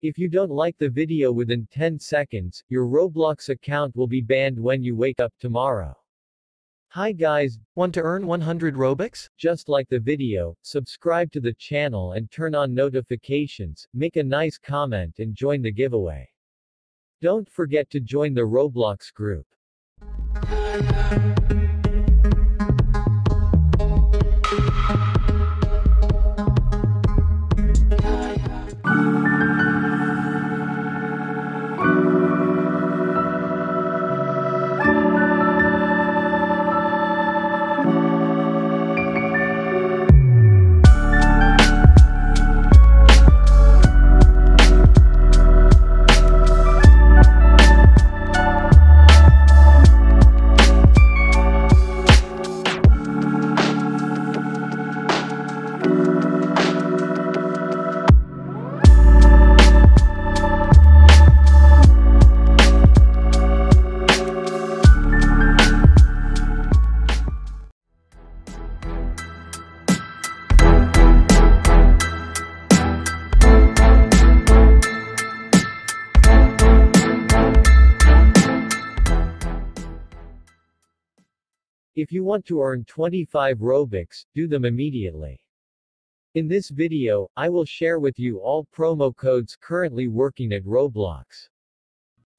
If you don't like the video within 10 seconds, your Roblox account will be banned when you wake up tomorrow. Hi guys, Want to earn 100 Robux? just like the video, subscribe to the channel and turn on notifications, make a nice comment and join the giveaway. Don't forget to join the Roblox group. If you want to earn 25 Robux, do them immediately. In this video, I will share with you all promo codes currently working at Roblox.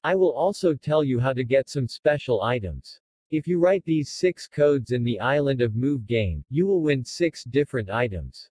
I will also tell you how to get some special items. If you write these 6 codes in the Island of Move game, you will win 6 different items.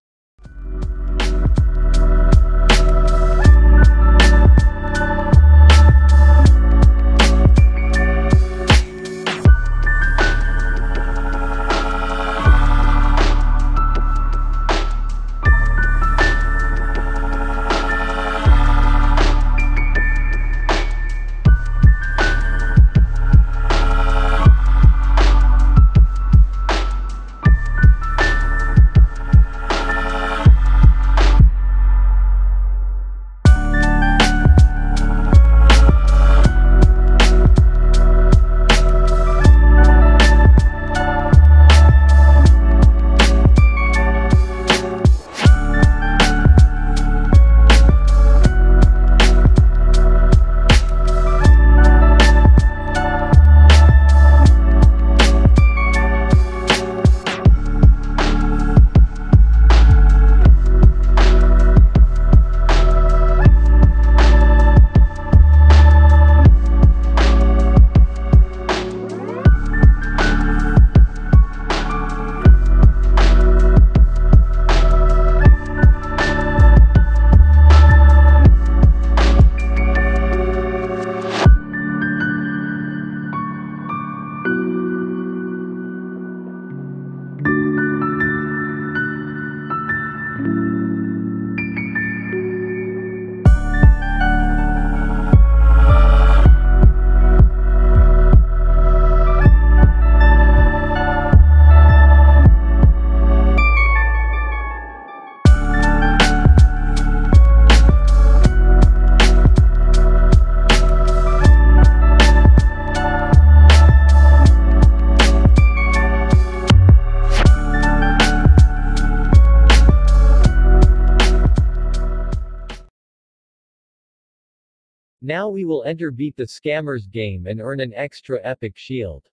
Now we will enter Beat the Scammers game and earn an extra epic shield.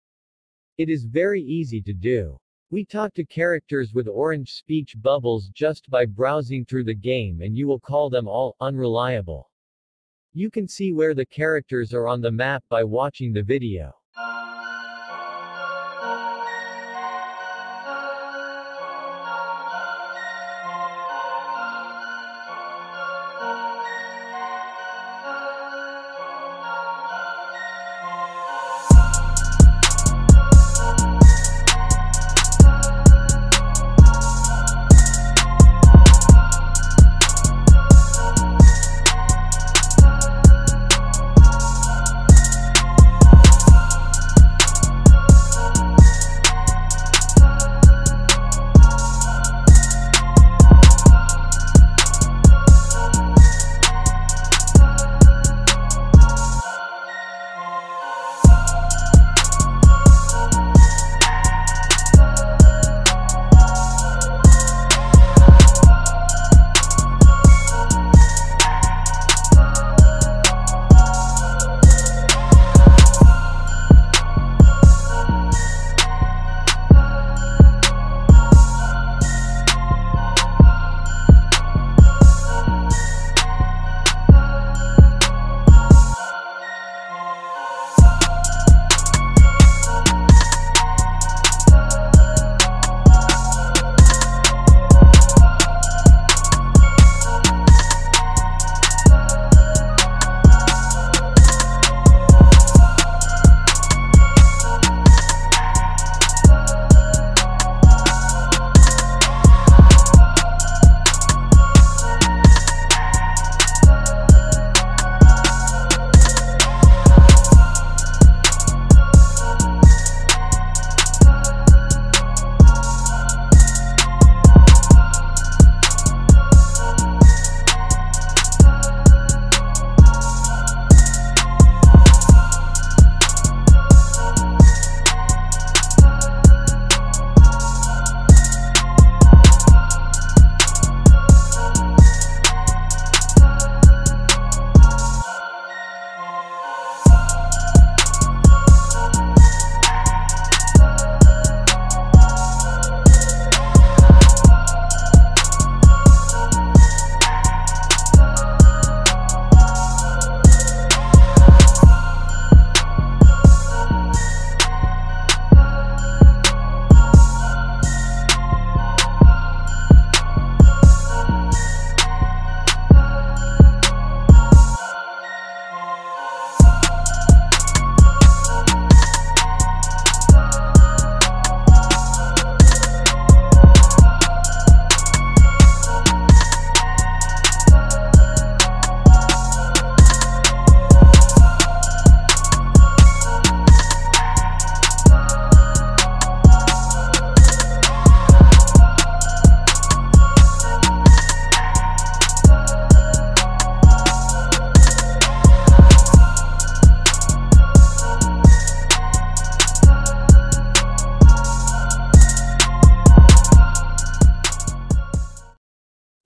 It is very easy to do. We talk to characters with orange speech bubbles just by browsing through the game and you will call them all unreliable. You can see where the characters are on the map by watching the video.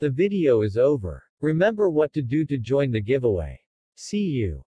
The video is over. Remember what to do to join the giveaway. See you.